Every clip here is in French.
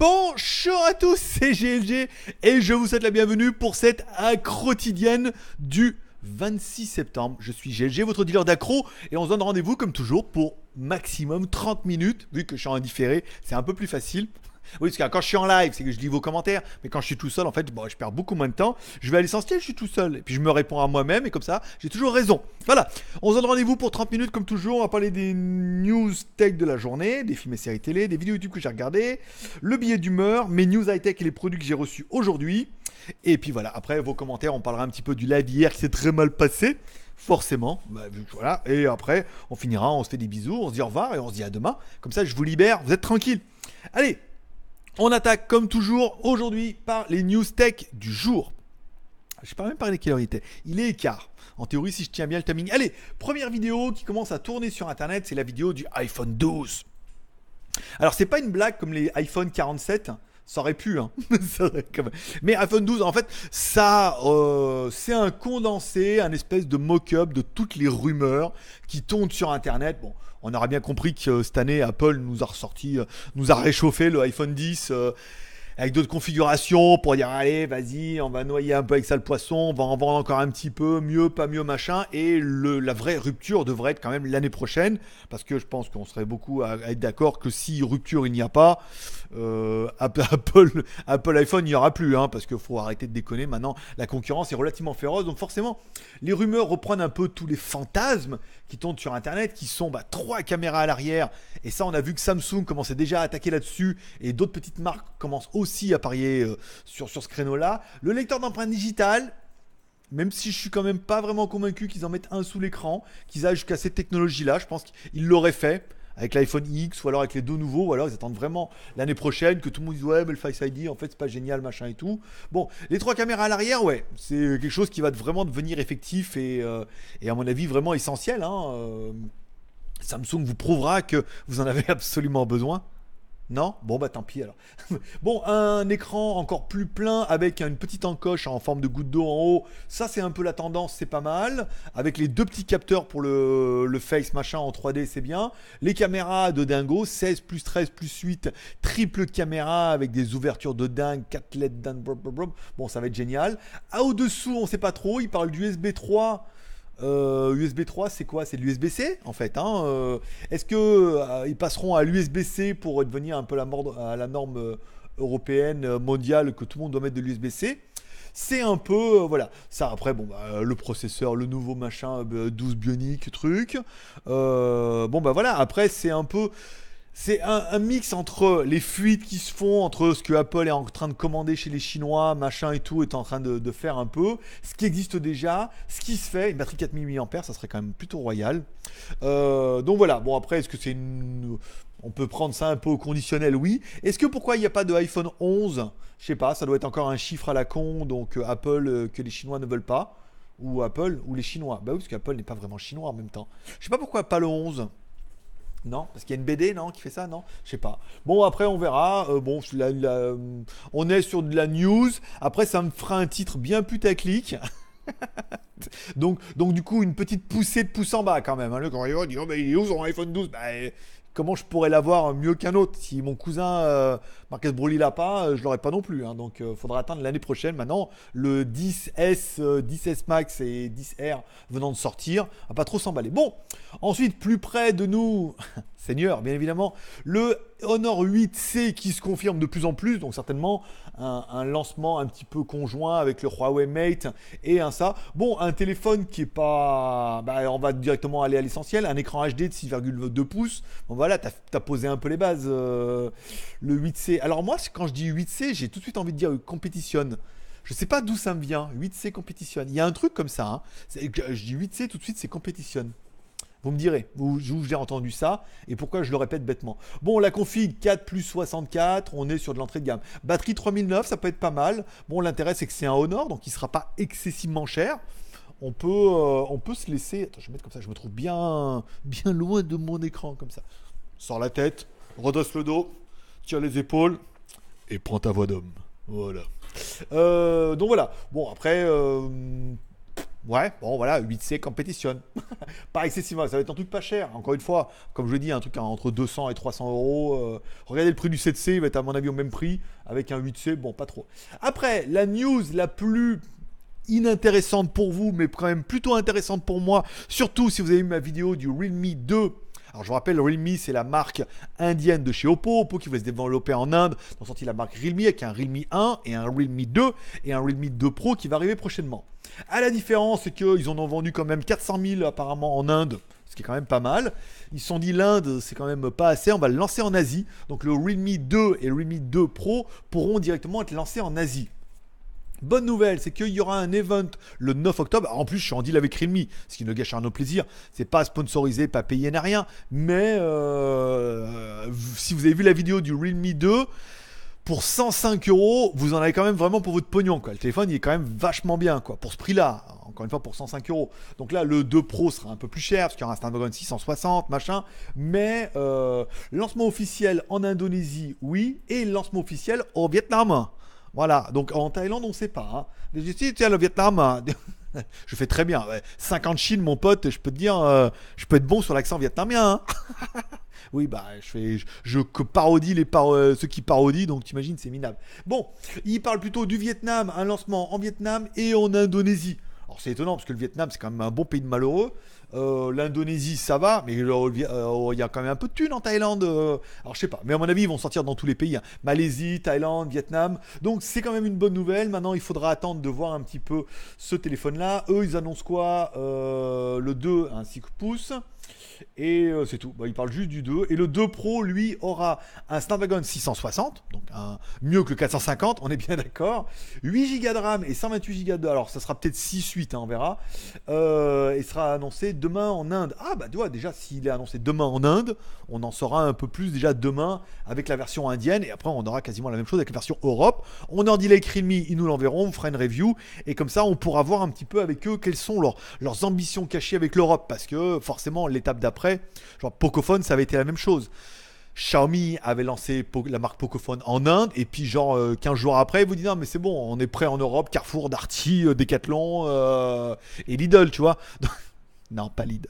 Bonjour à tous, c'est GLG et je vous souhaite la bienvenue pour cette quotidienne du 26 septembre. Je suis GLG, votre dealer d'accro et on se donne rendez-vous comme toujours pour maximum 30 minutes. Vu que je suis en différé, c'est un peu plus facile. Oui, parce que quand je suis en live, c'est que je lis vos commentaires. Mais quand je suis tout seul, en fait, bon, je perds beaucoup moins de temps. Je vais à l'essentiel, je suis tout seul. Et puis je me réponds à moi-même. Et comme ça, j'ai toujours raison. Voilà. On se donne rendez-vous pour 30 minutes, comme toujours. On va parler des news tech de la journée, des films et séries télé, des vidéos YouTube que j'ai regardées, le billet d'humeur, mes news high-tech et les produits que j'ai reçus aujourd'hui. Et puis voilà, après vos commentaires, on parlera un petit peu du live hier qui s'est très mal passé. Forcément, Bah, voilà. Et après, on finira, on se fait des bisous, on se dit au revoir et on se dit à demain. Comme ça, je vous libère, vous êtes tranquille. Allez, on attaque comme toujours aujourd'hui par les news tech du jour. Je sais pas même parler de quelle heure il était. Il est écart. En théorie, si je tiens bien le timing. Allez, première vidéo qui commence à tourner sur internet, c'est la vidéo du iPhone 12. Alors, c'est pas une blague comme les iPhone 47. Ça aurait pu, hein. Mais iPhone 12, en fait, ça, euh, c'est un condensé, un espèce de mock-up de toutes les rumeurs qui tournent sur Internet. Bon, on aura bien compris que euh, cette année, Apple nous a ressorti, euh, nous a réchauffé le iPhone 10 euh, avec d'autres configurations pour dire allez, vas-y, on va noyer un peu avec ça le poisson, on va en vendre encore un petit peu, mieux, pas mieux, machin. Et le, la vraie rupture devrait être quand même l'année prochaine, parce que je pense qu'on serait beaucoup à être d'accord que si rupture il n'y a pas, euh, Apple, iPhone, il n'y aura plus, hein, parce qu'il faut arrêter de déconner. Maintenant, la concurrence est relativement féroce, donc forcément, les rumeurs reprennent un peu tous les fantasmes qui tournent sur Internet, qui sont bah, trois caméras à l'arrière. Et ça, on a vu que Samsung commençait déjà à attaquer là-dessus, et d'autres petites marques commencent aussi à parier euh, sur, sur ce créneau-là. Le lecteur d'empreintes digitales, même si je suis quand même pas vraiment convaincu qu'ils en mettent un sous l'écran, qu'ils aillent jusqu'à cette technologie-là, je pense qu'ils l'auraient fait avec l'iPhone X ou alors avec les deux nouveaux, ou alors ils attendent vraiment l'année prochaine que tout le monde dise ouais mais le Face ID en fait c'est pas génial machin et tout. Bon, les trois caméras à l'arrière, ouais, c'est quelque chose qui va vraiment devenir effectif et, euh, à mon avis vraiment essentiel. Hein. Euh, Samsung vous prouvera que vous en avez absolument besoin. Non Bon bah tant pis alors. bon, un écran encore plus plein avec une petite encoche en forme de goutte d'eau en haut. Ça c'est un peu la tendance, c'est pas mal. Avec les deux petits capteurs pour le, le face machin en 3D, c'est bien. Les caméras de dingo, 16 plus 13 plus 8, triple caméra avec des ouvertures de dingue, 4 LED dingue. Bon, ça va être génial. Ah, au-dessous, on sait pas trop, il parle du USB 3. Euh, USB 3, c'est quoi? C'est l'USB-C en fait. Hein Euh, Est-ce que euh, ils passeront à l'USB-C pour devenir un peu la, à la norme euh, européenne euh, mondiale que tout le monde doit mettre de l'USB-C c'est un peu euh, voilà. Ça après bon bah, le processeur le nouveau machin euh, 12 bionique truc. Euh, bon bah voilà. Après c'est un peu c'est un, mix entre les fuites qui se font, entre ce que Apple est en train de commander chez les Chinois, machin et tout, est en train de, de faire un peu, ce qui existe déjà, ce qui se fait, une batterie 4000 mAh, ça serait quand même plutôt royal. Euh, donc voilà, bon après, est-ce que c'est une... On peut prendre ça un peu au conditionnel, oui. Est-ce que pourquoi il n'y a pas de iPhone 11 Je sais pas, ça doit être encore un chiffre à la con, donc euh, Apple euh, que les Chinois ne veulent pas. Ou Apple, ou les Chinois. Bah oui, parce qu'Apple n'est pas vraiment chinois en même temps. Je sais pas pourquoi pas le 11. Non, parce qu'il y a une BD, non, qui fait ça, non Je sais pas. Bon, après, on verra. Euh, bon, on est sur de la news. Après, ça me fera un titre bien putaclic. donc, donc, du coup, une petite poussée de pouce en bas quand même. hein. Le grand dit Oh, mais il est où son iPhone 12 Bah, euh, Comment je pourrais l'avoir mieux qu'un autre Si mon cousin euh, Marcus Broly l'a pas, euh, je l'aurais pas non plus. hein. Donc, il faudra attendre l'année prochaine. Maintenant, le 10S, euh, 10S Max et 10R venant de sortir, va pas trop s'emballer. Bon, ensuite, plus près de nous, Seigneur, bien évidemment, le Honor 8C qui se confirme de plus en plus, donc certainement un, lancement un petit peu conjoint avec le Huawei Mate et un ça. Bon, un téléphone qui est pas, bah, on va directement aller à l'essentiel, un écran HD de 6,2 pouces. Bon voilà, t'as as posé un peu les bases. euh, le 8C. Alors moi, quand je dis 8C, j'ai tout de suite envie de dire euh, compétitionne. Je sais pas d'où ça me vient. 8C compétitionne. Il y a un truc comme ça. hein. Je dis 8C tout de suite, c'est compétitionne. Vous me direz où, j'ai entendu ça et pourquoi je le répète bêtement. Bon, la config 4 plus 64, on est sur de l'entrée de gamme. Batterie 3009, ça peut être pas mal. Bon, l'intérêt c'est que c'est un Honor, donc il sera pas excessivement cher. On peut, euh, on peut se laisser. Attends, je vais mettre comme ça, je me trouve bien, bien loin de mon écran comme ça. Sors la tête, redresse le dos. tire les épaules et prends ta voix d'homme. Voilà. Euh, donc voilà. Bon, après, euh, ouais, bon, voilà, 8C compétition. pas excessivement, ça va être un truc pas cher. Encore une fois, comme je l'ai dit, un truc entre 200 et 300 euros. Euh, regardez le prix du 7C, il va être à mon avis au même prix. Avec un 8C, bon, pas trop. Après, la news la plus inintéressante pour vous, mais quand même plutôt intéressante pour moi, surtout si vous avez vu ma vidéo du Realme 2 alors je vous rappelle, Realme c'est la marque indienne de chez Oppo, Oppo qui va se développer en Inde. Ils ont sorti la marque Realme avec un Realme 1 et un Realme 2 et un Realme 2 Pro qui va arriver prochainement. À la différence, c'est qu'ils en ont vendu quand même 400 000 apparemment en Inde ce qui est quand même pas mal. Ils se sont dit l'Inde, c'est quand même pas assez, on va le lancer en Asie. Donc le Realme 2 et le Realme 2 Pro pourront directement être lancés en Asie. Bonne nouvelle, c'est qu'il y aura un event le 9 octobre. En plus, je suis en deal avec Realme, ce qui ne gâche un nos plaisirs. C'est pas sponsorisé, pas payé, ni rien. Mais euh, si vous avez vu la vidéo du Realme 2, pour 105 euros, vous en avez quand même vraiment pour votre pognon. Le téléphone, est quand même vachement bien, quoi, pour ce prix-là. Encore une fois, pour 105 euros. Donc là, le 2 Pro sera un peu plus cher, parce qu'il y aura un Snapdragon 660, machin. Mais euh, lancement officiel en Indonésie, oui. Et lancement officiel au Vietnam. Voilà, donc en Thaïlande, on ne sait pas. Hein. tu tiens, le Vietnam, hein. je fais très bien. 50 Chine, mon pote, je peux te dire, euh, je peux être bon sur l'accent vietnamien. Hein. oui, bah, je fais, je, parodie les euh, ceux qui parodient, donc t'imagines, c'est minable. Bon, il parle plutôt du Vietnam, un lancement en Vietnam et en Indonésie. Alors c'est étonnant parce que le Vietnam, c'est quand même un bon pays de malheureux. Euh, L'Indonésie, ça va, mais euh, il y a quand même un peu de thunes en Thaïlande. Euh. alors je sais pas, mais à mon avis, ils vont sortir dans tous les pays. Hein. Malaisie, Thaïlande, Vietnam. Donc c'est quand même une bonne nouvelle. Maintenant, il faudra attendre de voir un petit peu ce téléphone-là. Eux, ils annoncent quoi? Le 2 un 6 pouces. Et euh, c'est tout. Bah, il parle juste du 2. Et le 2 Pro, lui, aura un Snapdragon 660, donc un, mieux que le 450, on est bien d'accord. 8 Go de RAM et 128 Go de. Alors, ça sera peut-être 6-8, hein, on verra. Euh, il sera annoncé demain en Inde. Ah, bah, tu vois, déjà, s'il est annoncé demain en Inde, on en saura un peu plus déjà demain avec la version indienne. Et après, on aura quasiment la même chose avec la version Europe. On en dit avec Realme, ils nous l'enverront, on fera une review. Et comme ça, on pourra voir un petit peu avec eux quelles sont leurs, ambitions cachées avec l'Europe. Parce que forcément, l'étape d'après après. Genre Pocophone, ça avait été la même chose. Xiaomi avait lancé la marque Pocophone en Inde, et puis genre 15 euh, jours après, ils vous disent non mais c'est bon, on est prêt en Europe, Carrefour, Darty, euh, Decathlon euh, et Lidl, tu vois. non, pas Lidl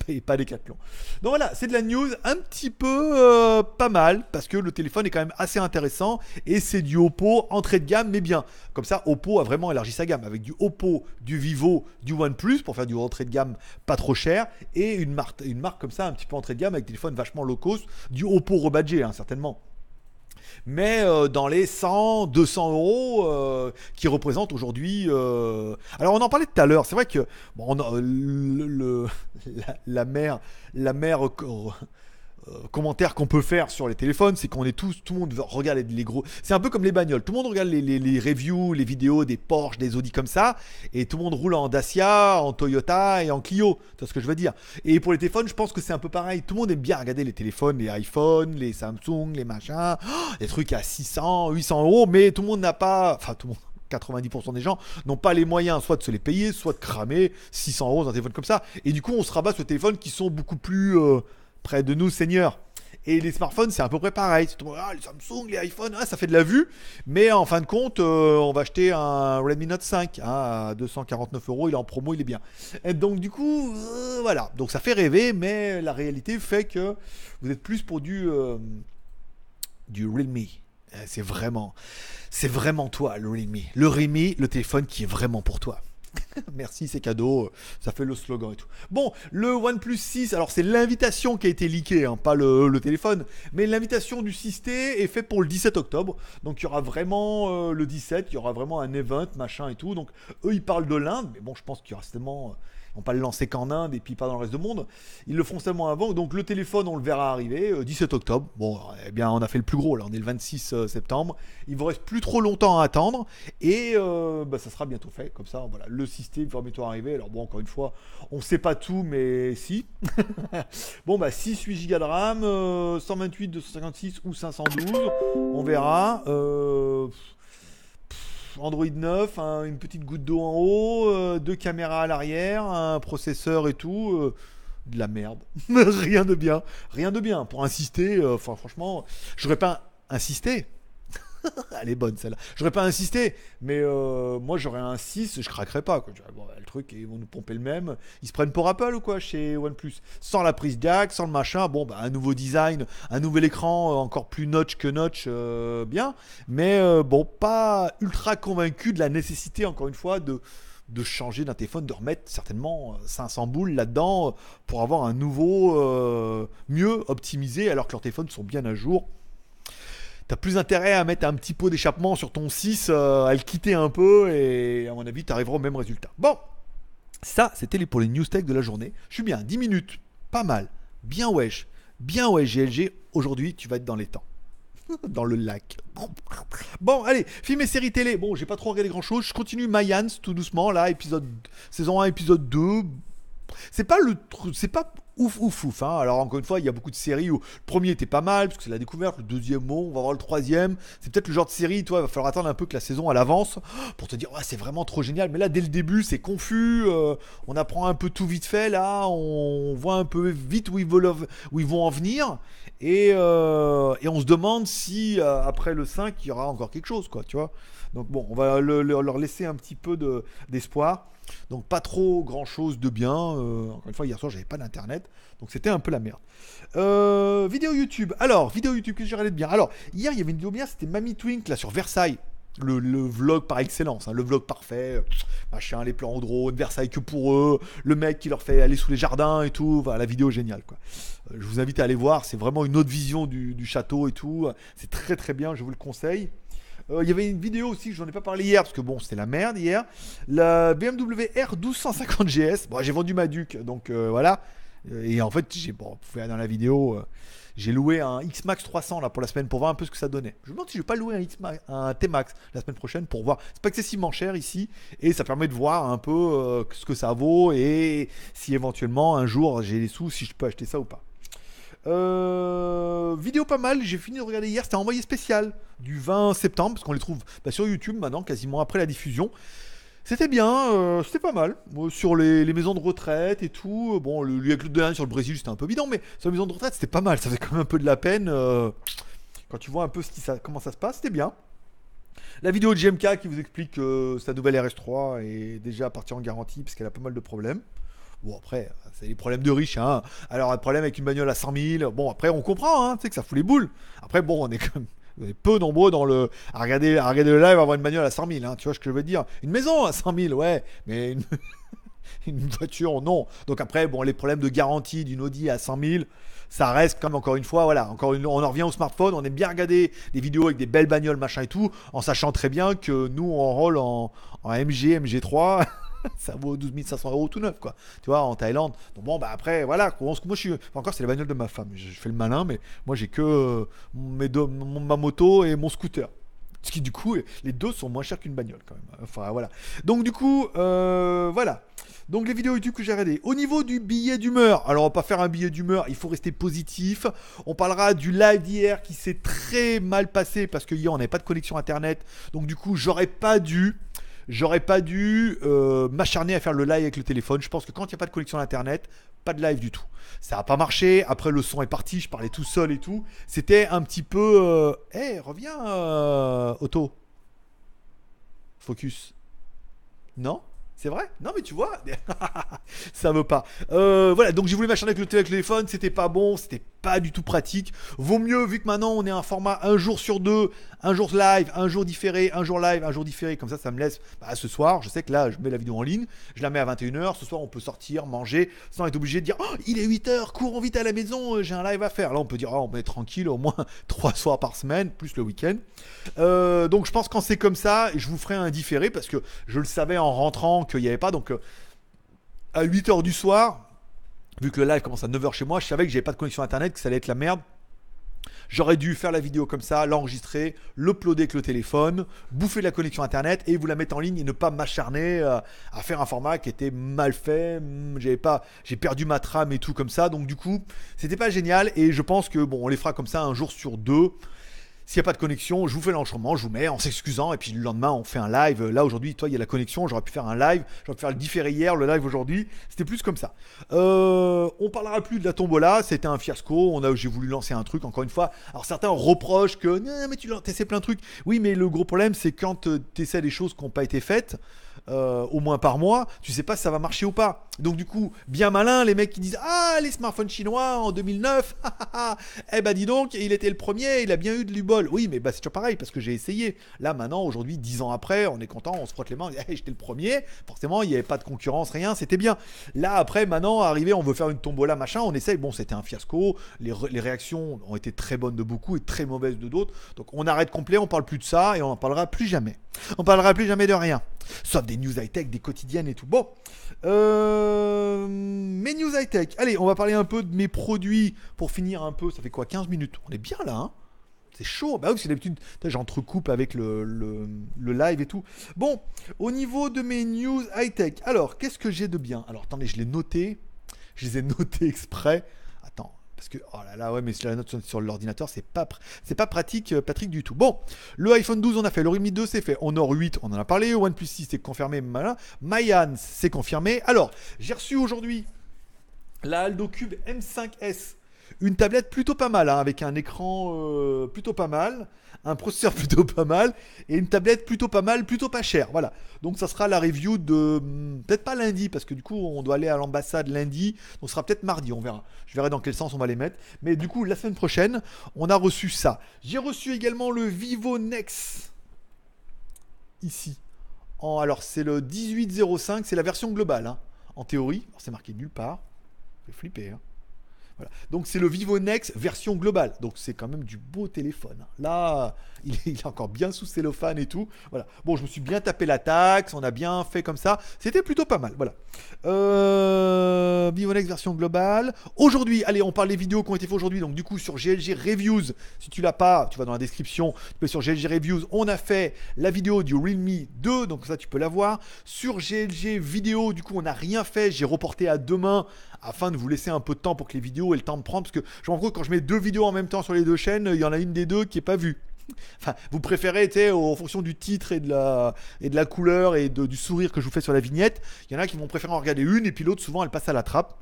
et pas Decathlon. Donc voilà, c'est de la news un petit peu euh, pas mal parce que le téléphone est quand même assez intéressant et c'est du Oppo entrée de gamme mais bien. Comme ça, Oppo a vraiment élargi sa gamme avec du Oppo, du Vivo, du OnePlus pour faire du entrée de gamme pas trop cher et une marque, comme ça un petit peu entrée de gamme avec des téléphones vachement low cost, du Oppo rebadgé hein, certainement mais euh, dans les 100, 200 euros euh, qui représentent aujourd'hui. Euh, alors on en parlait tout à l'heure, c'est vrai que la, la, mère, la euh, commentaire qu'on peut faire sur les téléphones, c'est qu'on est tous, tout le monde regarde les gros. C'est un peu comme les bagnoles. Tout le monde regarde les, reviews, les vidéos des Porsche, des Audi comme ça, et tout le monde roule en Dacia, en Toyota et en Clio. C'est ce que je veux dire? Et pour les téléphones, je pense que c'est un peu pareil. Tout le monde aime bien regarder les téléphones, les iPhones, les Samsung, les machins, les trucs à 600, 800 euros, mais tout le monde n'a pas, enfin tout le monde. 90% des gens n'ont pas les moyens soit de se les payer, soit de cramer 600 euros dans un téléphone comme ça. Et du coup, on se rabat sur des téléphones qui sont beaucoup plus euh, près de nous, Seigneur. Et les smartphones, c'est à peu près pareil. Ah, les Samsung, les iPhones, ah, ça fait de la vue. Mais en fin de compte, euh, on va acheter un Redmi Note 5 hein, à 249 euros. Il est en promo, il est bien. Et donc, du coup, euh, voilà. Donc, ça fait rêver, mais la réalité fait que vous êtes plus pour du, euh, du Realme. C'est vraiment, c'est vraiment toi, le Realme. Le Realme, le téléphone qui est vraiment pour toi. Merci, c'est cadeau. Ça fait le slogan et tout. Bon, le OnePlus 6, alors c'est l'invitation qui a été leakée, hein, pas le, téléphone, mais l'invitation du 6T est faite pour le 17 octobre. Donc il y aura vraiment euh, le 17, il y aura vraiment un event, machin et tout. Donc eux, ils parlent de l'Inde, mais bon, je pense qu'il y aura certainement vont pas le lancer qu'en Inde et puis pas dans le reste du monde. Ils le feront seulement avant. Donc le téléphone, on le verra arriver 17 euh, octobre. Bon, eh bien, on a fait le plus gros là. On est le 26 euh, septembre. Il vous reste plus trop longtemps à attendre et euh, bah, ça sera bientôt fait. Comme ça, voilà, le système va bientôt arriver. Alors bon, encore une fois, on sait pas tout, mais si. bon, bah 6, 8 Go de RAM, 128, 256 ou 512. On verra. Android 9, une petite goutte d'eau en haut, euh, deux caméras à l'arrière, un processeur et tout. Euh, de la merde. rien de bien. Rien de bien. Pour insister, euh, enfin, franchement, j'aurais pas insisté. Elle est bonne celle-là. J'aurais pas insisté, mais euh, moi j'aurais un 6, je craquerais pas. Bon, le truc, ils vont nous pomper le même. Ils se prennent pour Apple ou quoi chez OnePlus? Sans la prise jack, sans le machin. Bon, bah, un nouveau design, un nouvel écran, euh, encore plus notch que notch, euh, bien. Mais bon, pas ultra convaincu de la nécessité, encore une fois, de de changer d'un téléphone, de remettre certainement 500 boules là-dedans pour avoir un nouveau mieux optimisé alors que leurs téléphones sont bien à jour t'as plus intérêt à mettre un petit pot d'échappement sur ton 6, euh, à le quitter un peu, et à mon avis, tu arriveras au même résultat. Bon, ça, c'était pour les news tech de la journée. Je suis bien, 10 minutes, pas mal, bien wesh, bien wesh GLG. Aujourd'hui, tu vas être dans les temps. dans le lac. Bon, allez, film et séries télé. Bon, j'ai pas trop regardé grand chose. Je continue Mayans tout doucement. Là, épisode saison 1, épisode 2. C'est pas le c'est pas ouf ouf ouf. Hein. Alors encore une fois, il y a beaucoup de séries où le premier était pas mal parce que c'est la découverte, le deuxième mot, on va voir le troisième. C'est peut-être le genre de série, toi, il va falloir attendre un peu que la saison elle avance pour te dire ouais, c'est vraiment trop génial. Mais là dès le début c'est confus, euh, on apprend un peu tout vite fait là, on voit un peu vite où ils, où ils vont en venir et, euh, et on se demande si euh, après le 5 il y aura encore quelque chose quoi, tu vois. Donc bon, on va leur laisser un petit peu d'espoir. Donc pas trop grand chose de bien. Euh, encore une fois, hier soir, j'avais pas d'internet. Donc c'était un peu la merde. Euh, vidéo YouTube. Alors, vidéo YouTube, qu'est-ce que j'ai regardé de bien Alors, hier, il y avait une vidéo bien, c'était Mamie Twink, là, sur Versailles. Le, vlog par excellence, hein, le vlog parfait, machin, les plans au drone, Versailles que pour eux, le mec qui leur fait aller sous les jardins et tout, voilà, la vidéo géniale quoi. Euh, je vous invite à aller voir, c'est vraiment une autre vision du, du château et tout, c'est très très bien, je vous le conseille. Euh, il y avait une vidéo aussi, je n'en ai pas parlé hier, parce que bon, c'était la merde hier. La BMW R 1250 GS. Bon, j'ai vendu ma Duke, donc euh, voilà. Euh, et en fait, j'ai, bon, dans la vidéo, j'ai loué un X-Max 300 là pour la semaine pour voir un peu ce que ça donnait. Je me demande si je vais pas louer un T-Max la semaine prochaine pour voir. C'est pas excessivement cher ici et ça permet de voir un peu ce que ça vaut et si éventuellement un jour j'ai les sous, si je peux acheter ça ou pas. Euh, vidéo pas mal, j'ai fini de regarder hier, c'était envoyé spécial du 20 septembre, parce qu'on les trouve bah, sur YouTube maintenant, quasiment après la diffusion. C'était bien, euh, c'était pas mal. sur les, maisons de retraite et tout, bon, le, avec le dernier sur le Brésil, c'était un peu bidon, mais sur les maisons de retraite, c'était pas mal. Ça fait quand même un peu de la peine. Euh, quand tu vois un peu ce qui, comment ça se passe, c'était bien. La vidéo de GMK qui vous explique que sa nouvelle RS3 est déjà partie en garantie parce qu'elle a pas mal de problèmes. Bon, après, c'est les problèmes de riches. Hein. Alors, un problème avec une bagnole à 100 000. Bon, après, on comprend, hein, tu sais que ça fout les boules. Après, bon, on est quand peu nombreux dans le à regarder le live avoir une bagnole à 100 000 hein, tu vois ce que je veux dire? Une maison à 100 000 ouais mais une, voiture non donc après bon les problèmes de garantie d'une Audi à 100 000 ça reste comme encore une fois voilà encore une, on en revient au smartphone on aime bien regarder des vidéos avec des belles bagnoles machin et tout en sachant très bien que nous on rôle en, en MG MG3 ça vaut 12 500 euros tout neuf, quoi. Tu vois, en Thaïlande. Donc bon, bah après, voilà. Moi, je suis. encore, c'est la bagnole de ma femme. Je, fais le malin, mais moi, j'ai que euh, mes ma moto et mon scooter. Ce qui, du coup, les deux sont moins chers qu'une bagnole, quand même. Enfin, voilà. Donc, du coup, euh, voilà. Donc les vidéos YouTube que j'ai regardées. Au niveau du billet d'humeur, alors on va pas faire un billet d'humeur, il faut rester positif. On parlera du live d'hier qui s'est très mal passé parce que hier on n'avait pas de connexion internet. Donc du coup j'aurais pas dû J'aurais pas dû euh, m'acharner à faire le live avec le téléphone. Je pense que quand il n'y a pas de connexion Internet, pas de live du tout. Ça n'a pas marché. Après, le son est parti. Je parlais tout seul et tout. C'était un petit peu. Euh, hey, reviens, euh, Auto. Focus. Non? C'est vrai? Non, mais tu vois, ça veut pas. Euh, voilà, donc j'ai voulu m'acharner avec le téléphone, c'était pas bon, c'était pas du tout pratique. Vaut mieux, vu que maintenant on est un format un jour sur deux, un jour live, un jour différé, un jour live, un jour différé, comme ça, ça me laisse bah, ce soir. Je sais que là, je mets la vidéo en ligne, je la mets à 21h. Ce soir, on peut sortir, manger, sans être obligé de dire oh, il est 8h, courons vite à la maison, j'ai un live à faire. Là, on peut dire oh, on est tranquille, au moins trois soirs par semaine, plus le week-end. Euh, donc, je pense quand c'est comme ça, je vous ferai un différé parce que je le savais en rentrant qu'il n'y avait pas. Donc, euh, à 8h du soir, vu que le live commence à 9h chez moi, je savais que j'avais pas de connexion internet, que ça allait être la merde. J'aurais dû faire la vidéo comme ça, l'enregistrer, l'uploader avec le téléphone, bouffer la connexion internet et vous la mettre en ligne et ne pas m'acharner euh, à faire un format qui était mal fait. Hmm, j'avais pas, j'ai perdu ma trame et tout comme ça. Donc du coup, c'était pas génial et je pense que bon, on les fera comme ça un jour sur deux S'il n'y a pas de connexion, je vous fais l'enregistrement, je vous mets en s'excusant, et puis le lendemain, on fait un live. Là, aujourd'hui, toi, il y a la connexion, j'aurais pu faire un live, j'aurais pu faire le différé hier, le live aujourd'hui. C'était plus comme ça. Euh, on parlera plus de la tombola, c'était un fiasco. On a, j'ai voulu lancer un truc, encore une fois. Alors certains reprochent que, non, mais tu essaies plein de trucs. Oui, mais le gros problème, c'est quand euh, tu essaies des choses qui n'ont pas été faites, euh, au moins par mois, tu sais pas si ça va marcher ou pas. Donc du coup, bien malin, les mecs qui disent Ah, les smartphones chinois en 2009, eh ben dis donc, il était le premier, il a bien eu de l'ubol. Oui, mais bah, c'est toujours pareil, parce que j'ai essayé. Là, maintenant, aujourd'hui, dix ans après, on est content, on se frotte les mains, dit j'étais le premier. Forcément, il n'y avait pas de concurrence, rien, c'était bien. Là, après, maintenant, arrivé, on veut faire une tombola, machin, on essaye. Bon, c'était un fiasco, les, les, réactions ont été très bonnes de beaucoup et très mauvaises de d'autres. Donc on arrête complet, on parle plus de ça et on n'en parlera plus jamais. On parlera plus jamais de rien. Sauf des news high-tech, des quotidiennes et tout. Bon. Euh, mes news high-tech. Allez, on va parler un peu de mes produits pour finir un peu. Ça fait quoi 15 minutes? On est bien là, hein? C'est chaud. Bah oui, c'est d'habitude, j'entrecoupe avec le, le, le, live et tout. Bon, au niveau de mes news high-tech. Alors, qu'est-ce que j'ai de bien? Alors, attendez, je l'ai noté. Je les ai notés exprès. Parce que, oh là là, ouais, mais si la note sur l'ordinateur, c'est pas, c'est pas pratique, euh, Patrick, du tout. Bon, le iPhone 12, on a fait. Le Redmi 2, c'est fait. Honor 8, on en a parlé. OnePlus 6, c'est confirmé. Mayan, c'est confirmé. Alors, j'ai reçu aujourd'hui la Aldo Cube M5S. Une tablette plutôt pas mal, hein, avec un écran euh, plutôt pas mal un processeur plutôt pas mal et une tablette plutôt pas mal, plutôt pas cher. Voilà. Donc ça sera la review de hmm, peut-être pas lundi parce que du coup on doit aller à l'ambassade lundi, donc ce sera peut-être mardi, on verra. Je verrai dans quel sens on va les mettre. Mais du coup la semaine prochaine, on a reçu ça. J'ai reçu également le Vivo Nex ici. Alors c'est le 1805, c'est la version globale. Hein. En théorie, c'est marqué nulle part. Vais flipper. Hein. Donc c'est le Vivo Nex version globale. Donc c'est quand même du beau téléphone. Là, il est, encore bien sous cellophane et tout. Voilà. Bon, je me suis bien tapé la taxe, on a bien fait comme ça. C'était plutôt pas mal. Voilà. Euh, Vivo Nex version globale. Aujourd'hui, allez, on parle des vidéos qui ont été faites aujourd'hui. Donc du coup sur GLG Reviews, si tu l'as pas, tu vas dans la description. Tu peux sur GLG Reviews, on a fait la vidéo du Realme 2. Donc ça, tu peux la voir. Sur GLG Vidéo, du coup, on n'a rien fait. J'ai reporté à demain afin de vous laisser un peu de temps pour que les vidéos aient le temps de prendre. Parce que je me rends compte quand je mets deux vidéos en même temps sur les deux chaînes, il y en a une des deux qui est pas vue. Enfin, vous préférez, tu en fonction du titre et de la, et de la couleur et de, du sourire que je vous fais sur la vignette, il y en a qui vont préférer en regarder une et puis l'autre, souvent, elle passe à la trappe.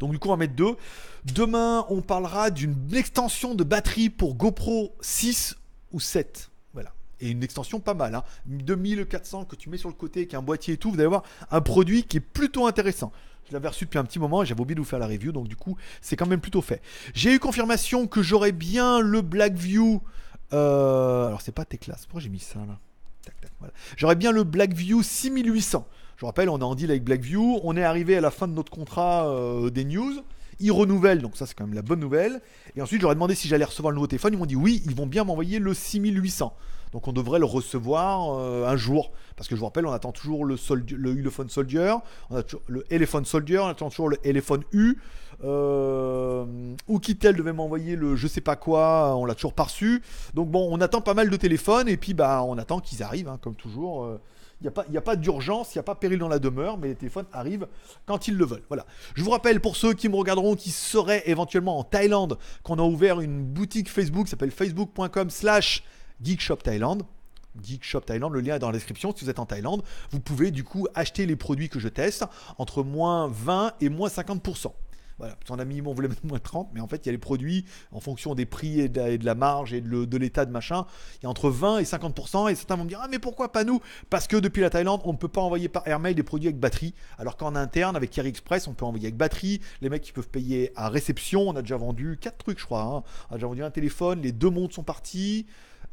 Donc du coup, on va mettre deux. Demain, on parlera d'une extension de batterie pour GoPro 6 ou 7. Voilà. Et une extension pas mal. Hein. 2400 que tu mets sur le côté, qui a un boîtier et tout. Vous allez voir un produit qui est plutôt intéressant. Je l'avais reçu depuis un petit moment et j'avais oublié de vous faire la review, donc du coup, c'est quand même plutôt fait. J'ai eu confirmation que j'aurais bien le Blackview. Euh, alors, c'est pas tes classes. Pourquoi j'ai mis ça là J'aurais bien le Blackview 6800. Je rappelle, on est en deal avec Blackview. On est arrivé à la fin de notre contrat euh, des news. Ils renouvellent, donc ça c'est quand même la bonne nouvelle. Et ensuite, j'aurais demandé si j'allais recevoir le nouveau téléphone. Ils m'ont dit oui, ils vont bien m'envoyer le 6800. Donc on devrait le recevoir euh, un jour. Parce que je vous rappelle, on attend toujours le, Ulefone Soldier, on a le Elephone Soldier, on attend toujours le Elephone U. Euh, Oukitel devait m'envoyer le je sais pas quoi, on l'a toujours pas. Donc bon, on attend pas mal de téléphones et puis bah on attend qu'ils arrivent, hein, comme toujours. Euh. Il n'y a pas, pas d'urgence, il n'y a pas péril dans la demeure, mais les téléphones arrivent quand ils le veulent. Voilà. Je vous rappelle, pour ceux qui me regarderont, qui seraient éventuellement en Thaïlande, qu'on a ouvert une boutique Facebook, qui s'appelle facebook.com slash Geekshop Thailand. Geekshop Thailand, le lien est dans la description. Si vous êtes en Thaïlande, vous pouvez du coup acheter les produits que je teste entre moins 20 et moins 50%. Voilà, son ami on voulait mettre moins 30, mais en fait, il y a les produits en fonction des prix et de, la marge et de, l'état de machin. Il y a entre 20 et 50%. Et certains vont me dire Ah, mais pourquoi pas nous? Parce que depuis la Thaïlande, on ne peut pas envoyer par airmail des produits avec batterie. Alors qu'en interne, avec Kerry Express, on peut envoyer avec batterie. Les mecs qui peuvent payer à réception. On a déjà vendu 4 trucs, je crois. Hein. On a déjà vendu un téléphone, les deux montres sont partis.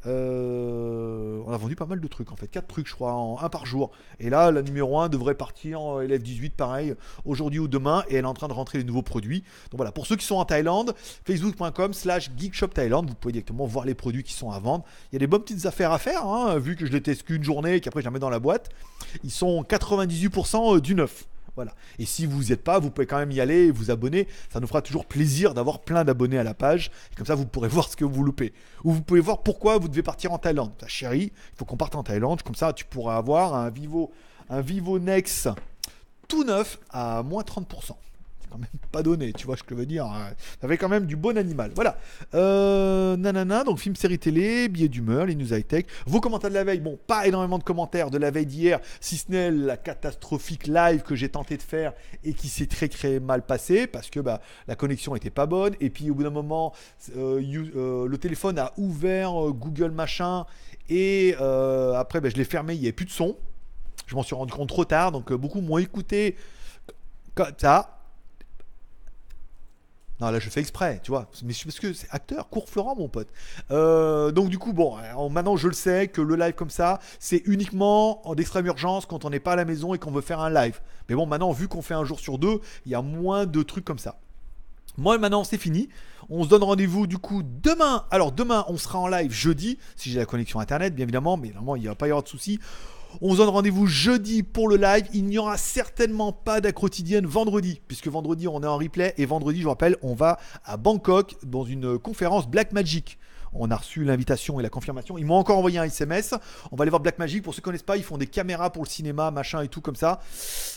Euh, on a vendu pas mal de trucs en fait, 4 trucs je crois, en, un par jour. Et là, la numéro 1 devrait partir en élève 18 pareil, aujourd'hui ou demain, et elle est en train de rentrer les nouveaux produits. Donc voilà, pour ceux qui sont en Thaïlande, facebook.com slash geekshopthailand, vous pouvez directement voir les produits qui sont à vendre. Il y a des bonnes petites affaires à faire, hein, vu que je les teste qu'une journée et qu'après je les mets dans la boîte. Ils sont 98% du neuf. Et si vous n'y êtes pas, vous pouvez quand même y aller et vous abonner. Ça nous fera toujours plaisir d'avoir plein d'abonnés à la page. Comme ça, vous pourrez voir ce que vous loupez. Ou vous pouvez voir pourquoi vous devez partir en Thaïlande. Ta chérie, il faut qu'on parte en Thaïlande. Comme ça, tu pourras avoir un Vivo, un Vivo Nex tout neuf à moins 30%. Quand même pas donné, tu vois ce que je veux dire. hein. Ça avait quand même du bon animal. Voilà. Euh, nanana, donc film, série télé, billets d'humeur, les news high-tech. Vos commentaires de la veille, bon, pas énormément de commentaires de la veille d'hier, si ce n'est la catastrophique live que j'ai tenté de faire et qui s'est très très mal passé parce que bah, la connexion était pas bonne. Et puis au bout d'un moment, euh, euh, le téléphone a ouvert Google machin et après bah, je l'ai fermé, il n'y avait plus de son. Je m'en suis rendu compte trop tard, donc beaucoup m'ont écouté comme ça. Non, là, je fais exprès, tu vois. Mais parce que c'est acteur, court Florent, mon pote. Euh, donc, du coup, bon, alors, maintenant, je le sais que le live comme ça, c'est uniquement en extrême urgence quand on n'est pas à la maison et qu'on veut faire un live. Mais bon, maintenant, vu qu'on fait un jour sur deux, il y a moins de trucs comme ça. Moi, maintenant, c'est fini. On se donne rendez-vous, du coup, demain. Alors, demain, on sera en live jeudi, si j'ai la connexion Internet, bien évidemment. Mais normalement, il n'y va pas y avoir de soucis. On se donne rendez-vous jeudi pour le live. Il n'y aura certainement pas d'accrotidienne vendredi, puisque vendredi on est en replay et vendredi, je vous rappelle, on va à Bangkok dans une conférence Black Magic. On a reçu l'invitation et la confirmation. Ils m'ont encore envoyé un SMS. On va aller voir Black Magic. Pour ceux qui connaissent pas, ils font des caméras pour le cinéma, machin et tout comme ça.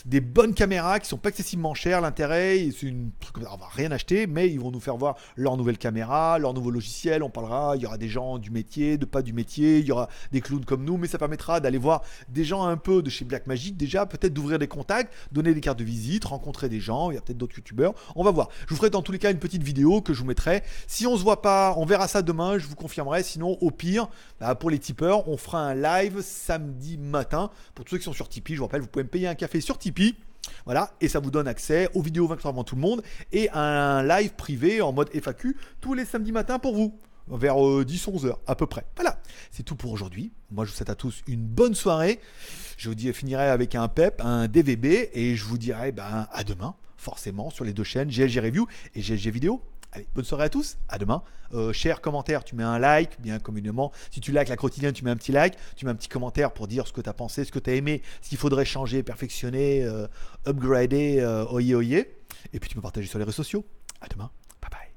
Des bonnes caméras qui sont pas excessivement chères. L'intérêt, c'est une. On va rien acheter, mais ils vont nous faire voir leur nouvelle caméra, leur nouveau logiciel. On parlera. Il y aura des gens du métier, de pas du métier. Il y aura des clowns comme nous, mais ça permettra d'aller voir des gens un peu de chez Black Magic déjà, peut-être d'ouvrir des contacts, donner des cartes de visite, rencontrer des gens. Il y a peut-être d'autres youtubeurs. On va voir. Je vous ferai dans tous les cas une petite vidéo que je vous mettrai. Si on se voit pas, on verra ça demain. Vous confirmerai. Sinon, au pire, bah, pour les tipeurs, on fera un live samedi matin. Pour tous ceux qui sont sur Tipeee, je vous rappelle, vous pouvez me payer un café sur Tipeee. Voilà, et ça vous donne accès aux vidéos 20 avant tout le monde et un live privé en mode FAQ tous les samedis matins pour vous vers 10-11 heures à peu près. Voilà, c'est tout pour aujourd'hui. Moi, je vous souhaite à tous une bonne soirée. Je vous dis, je finirai avec un PEP, un DVB, et je vous dirai ben, à demain, forcément, sur les deux chaînes, GLG Review et GLG Vidéo. Allez, bonne soirée à tous, à demain. Euh, cher commentaire, tu mets un like, bien communément. Si tu likes la quotidienne, tu mets un petit like, tu mets un petit commentaire pour dire ce que tu as pensé, ce que tu as aimé, ce qu'il faudrait changer, perfectionner, euh, upgrader, euh, oye oye. Et puis tu peux partager sur les réseaux sociaux. À demain, bye bye.